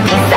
killer